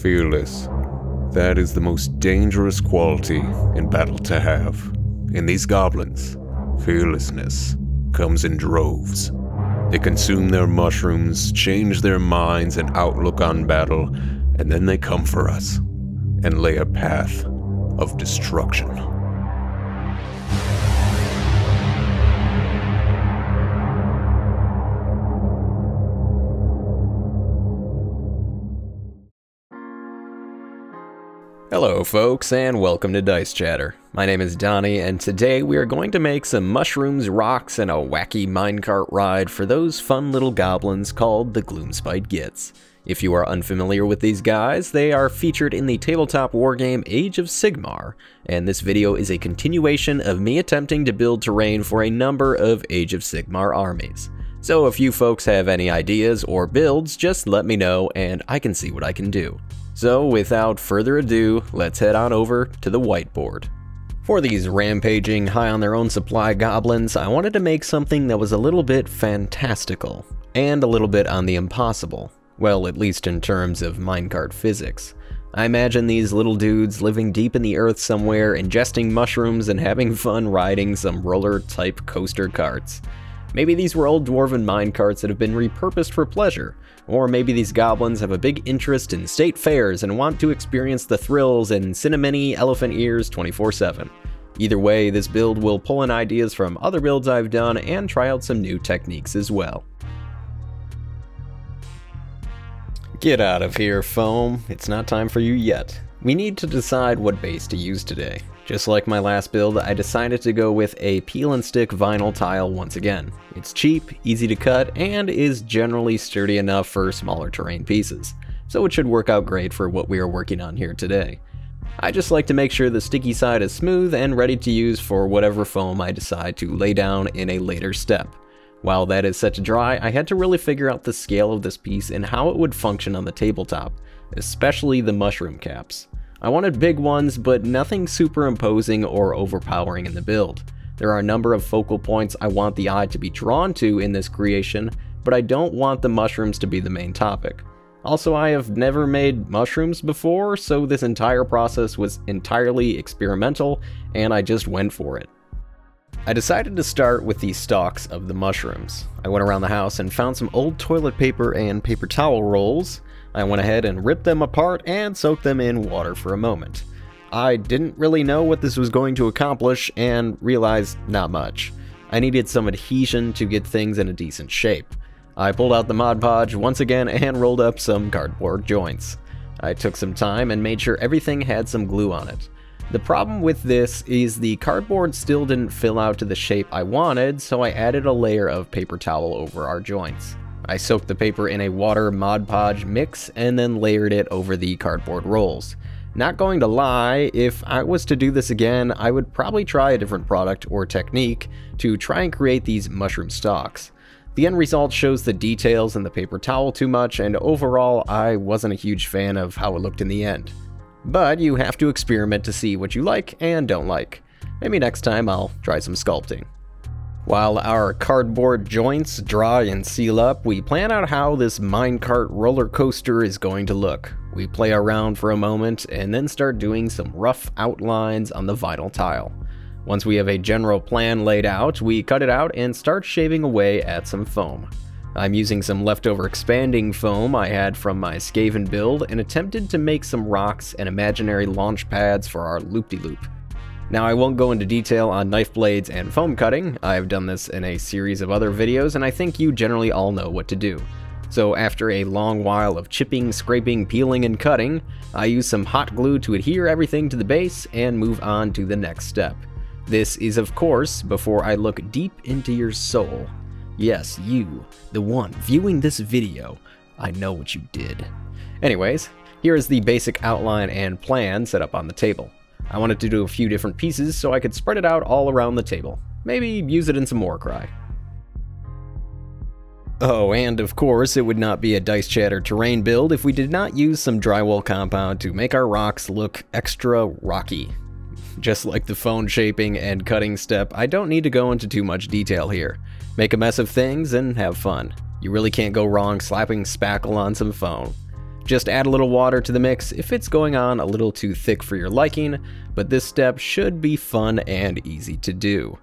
Fearless. That is the most dangerous quality in battle to have. In these goblins, fearlessness comes in droves. They consume their mushrooms, change their minds and outlook on battle, and then they come for us and lay a path of destruction. Hello, folks, and welcome to Dice Chatter. My name is Donnie, and today we are going to make some mushrooms, rocks, and a wacky minecart ride for those fun little goblins called the Gloomspite Gitz. If you are unfamiliar with these guys, they are featured in the tabletop wargame Age of Sigmar, and this video is a continuation of me attempting to build terrain for a number of Age of Sigmar armies. So if you folks have any ideas or builds, just let me know and I can see what I can do. So without further ado, let's head on over to the whiteboard. For these rampaging, high on their own supply goblins, I wanted to make something that was a little bit fantastical, and a little bit on the impossible. Well, at least in terms of minecart physics. I imagine these little dudes living deep in the earth somewhere, ingesting mushrooms and having fun riding some roller-type coaster carts. Maybe these were old dwarven minecarts that have been repurposed for pleasure, or maybe these goblins have a big interest in state fairs and want to experience the thrills and cinnamony elephant ears 24 7. Either way, this build will pull in ideas from other builds I've done and try out some new techniques as well. Get out of here, foam. It's not time for you yet. We need to decide what base to use today. Just like my last build, I decided to go with a peel and stick vinyl tile once again. It's cheap, easy to cut, and is generally sturdy enough for smaller terrain pieces, so it should work out great for what we are working on here today. I just like to make sure the sticky side is smooth and ready to use for whatever foam I decide to lay down in a later step. While that is set to dry, I had to really figure out the scale of this piece and how it would function on the tabletop, especially the mushroom caps. I wanted big ones, but nothing superimposing or overpowering in the build. There are a number of focal points I want the eye to be drawn to in this creation, but I don't want the mushrooms to be the main topic. Also, I have never made mushrooms before, so this entire process was entirely experimental, and I just went for it. I decided to start with the stalks of the mushrooms. I went around the house and found some old toilet paper and paper towel rolls, I went ahead and ripped them apart and soaked them in water for a moment. I didn't really know what this was going to accomplish and realized not much. I needed some adhesion to get things in a decent shape. I pulled out the Mod Podge once again and rolled up some cardboard joints. I took some time and made sure everything had some glue on it. The problem with this is the cardboard still didn't fill out to the shape I wanted, so I added a layer of paper towel over our joints. I soaked the paper in a water Mod Podge mix and then layered it over the cardboard rolls. Not going to lie, if I was to do this again, I would probably try a different product or technique to try and create these mushroom stalks. The end result shows the details in the paper towel too much, and overall, I wasn't a huge fan of how it looked in the end. But you have to experiment to see what you like and don't like. Maybe next time I'll try some sculpting. While our cardboard joints dry and seal up, we plan out how this minecart roller coaster is going to look. We play around for a moment and then start doing some rough outlines on the vinyl tile. Once we have a general plan laid out, we cut it out and start shaving away at some foam. I'm using some leftover expanding foam I had from my Skaven build and attempted to make some rocks and imaginary launch pads for our loop-de-loop. -loop. Now I won't go into detail on knife blades and foam cutting, I've done this in a series of other videos and I think you generally all know what to do. So after a long while of chipping, scraping, peeling, and cutting, I use some hot glue to adhere everything to the base and move on to the next step. This is of course before I look deep into your soul. Yes, you, the one viewing this video, I know what you did. Anyways, here is the basic outline and plan set up on the table. I wanted to do a few different pieces so I could spread it out all around the table. Maybe use it in some Warcry. Oh, and of course, it would not be a Dice Chatter terrain build if we did not use some drywall compound to make our rocks look extra rocky. Just like the phone shaping and cutting step, I don't need to go into too much detail here. Make a mess of things and have fun. You really can't go wrong slapping spackle on some foam. Just add a little water to the mix if it's going on a little too thick for your liking, but this step should be fun and easy to do.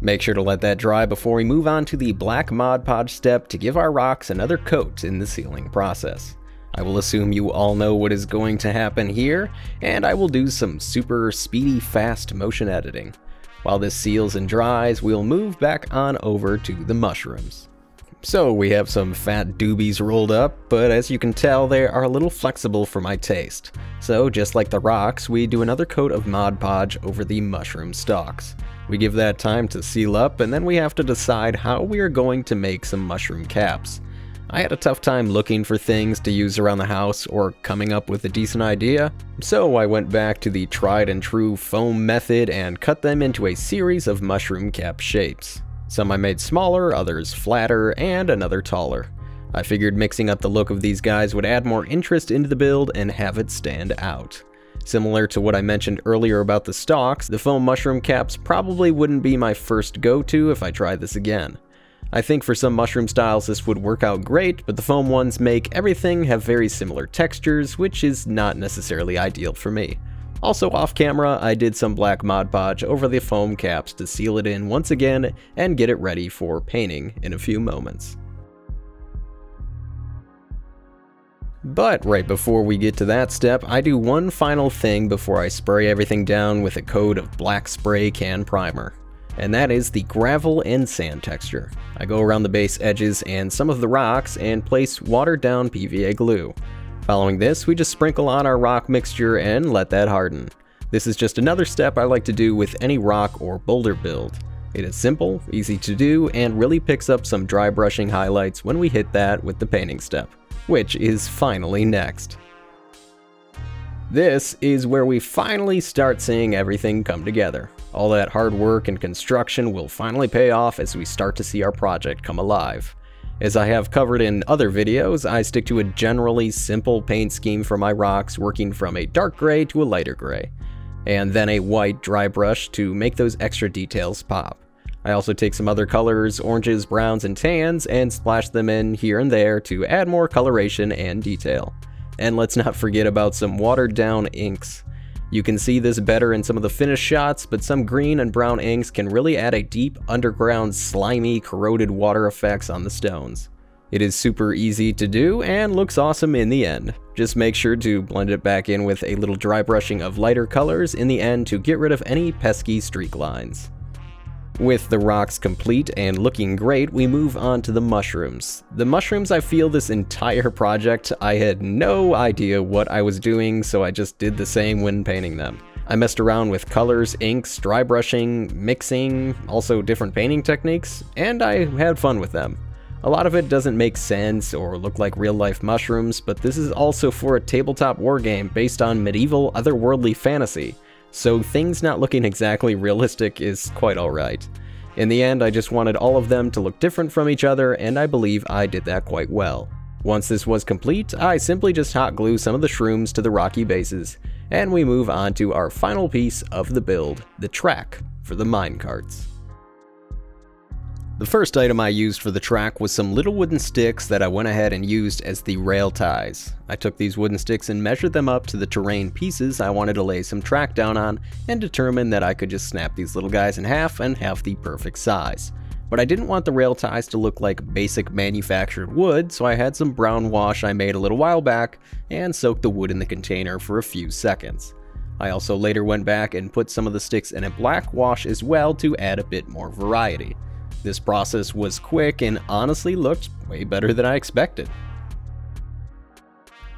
Make sure to let that dry before we move on to the black Mod Podge step to give our rocks another coat in the sealing process. I will assume you all know what is going to happen here, and I will do some super speedy fast motion editing. While this seals and dries, we'll move back on over to the mushrooms. So we have some fat doobies rolled up, but as you can tell they are a little flexible for my taste. So just like the rocks, we do another coat of Mod Podge over the mushroom stalks. We give that time to seal up and then we have to decide how we are going to make some mushroom caps. I had a tough time looking for things to use around the house or coming up with a decent idea, so I went back to the tried and true foam method and cut them into a series of mushroom cap shapes. Some I made smaller, others flatter, and another taller. I figured mixing up the look of these guys would add more interest into the build and have it stand out. Similar to what I mentioned earlier about the stalks, the foam mushroom caps probably wouldn't be my first go-to if I tried this again. I think for some mushroom styles this would work out great, but the foam ones make everything have very similar textures, which is not necessarily ideal for me. Also off camera, I did some black Mod Podge over the foam caps to seal it in once again and get it ready for painting in a few moments. But right before we get to that step, I do one final thing before I spray everything down with a coat of black spray can primer and that is the gravel and sand texture. I go around the base edges and some of the rocks and place watered down PVA glue. Following this, we just sprinkle on our rock mixture and let that harden. This is just another step I like to do with any rock or boulder build. It is simple, easy to do, and really picks up some dry brushing highlights when we hit that with the painting step, which is finally next. This is where we finally start seeing everything come together. All that hard work and construction will finally pay off as we start to see our project come alive. As I have covered in other videos, I stick to a generally simple paint scheme for my rocks working from a dark gray to a lighter gray, and then a white dry brush to make those extra details pop. I also take some other colors, oranges, browns, and tans, and splash them in here and there to add more coloration and detail. And let's not forget about some watered down inks. You can see this better in some of the finished shots, but some green and brown inks can really add a deep, underground, slimy, corroded water effects on the stones. It is super easy to do and looks awesome in the end. Just make sure to blend it back in with a little dry brushing of lighter colors in the end to get rid of any pesky streak lines. With the rocks complete and looking great, we move on to the mushrooms. The mushrooms, I feel this entire project, I had no idea what I was doing, so I just did the same when painting them. I messed around with colors, inks, dry brushing, mixing, also different painting techniques, and I had fun with them. A lot of it doesn't make sense or look like real life mushrooms, but this is also for a tabletop wargame based on medieval otherworldly fantasy so things not looking exactly realistic is quite alright. In the end, I just wanted all of them to look different from each other, and I believe I did that quite well. Once this was complete, I simply just hot glue some of the shrooms to the rocky bases, and we move on to our final piece of the build, the track for the minecarts. The first item I used for the track was some little wooden sticks that I went ahead and used as the rail ties. I took these wooden sticks and measured them up to the terrain pieces I wanted to lay some track down on and determined that I could just snap these little guys in half and have the perfect size. But I didn't want the rail ties to look like basic manufactured wood, so I had some brown wash I made a little while back and soaked the wood in the container for a few seconds. I also later went back and put some of the sticks in a black wash as well to add a bit more variety. This process was quick and honestly looked way better than I expected.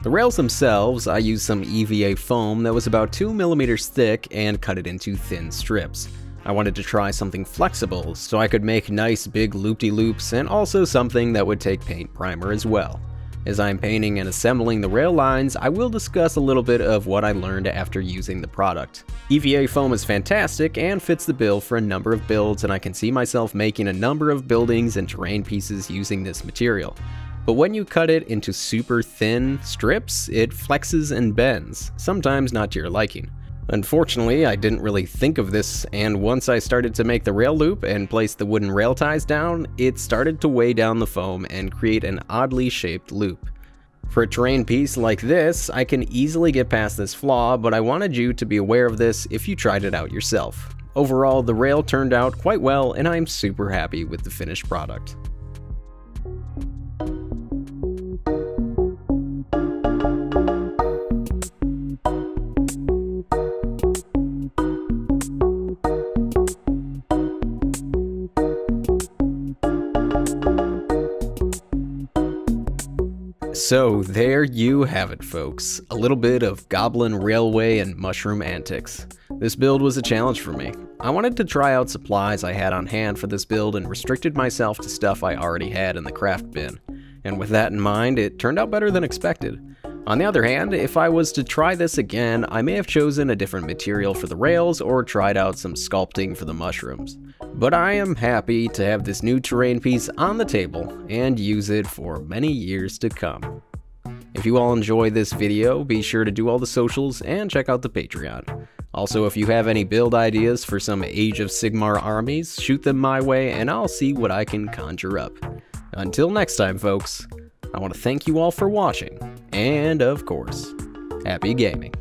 The rails themselves, I used some EVA foam that was about 2mm thick and cut it into thin strips. I wanted to try something flexible so I could make nice big loop-de-loops and also something that would take paint primer as well. As I'm painting and assembling the rail lines, I will discuss a little bit of what I learned after using the product. EVA foam is fantastic and fits the bill for a number of builds and I can see myself making a number of buildings and terrain pieces using this material. But when you cut it into super thin strips, it flexes and bends, sometimes not to your liking. Unfortunately, I didn't really think of this, and once I started to make the rail loop and place the wooden rail ties down, it started to weigh down the foam and create an oddly shaped loop. For a terrain piece like this, I can easily get past this flaw, but I wanted you to be aware of this if you tried it out yourself. Overall, the rail turned out quite well and I'm super happy with the finished product. So, there you have it, folks. A little bit of Goblin Railway and Mushroom antics. This build was a challenge for me. I wanted to try out supplies I had on hand for this build and restricted myself to stuff I already had in the craft bin. And with that in mind, it turned out better than expected. On the other hand, if I was to try this again, I may have chosen a different material for the rails or tried out some sculpting for the mushrooms. But I am happy to have this new terrain piece on the table and use it for many years to come. If you all enjoy this video, be sure to do all the socials and check out the Patreon. Also, if you have any build ideas for some Age of Sigmar armies, shoot them my way and I'll see what I can conjure up. Until next time, folks, I want to thank you all for watching, and of course, happy gaming.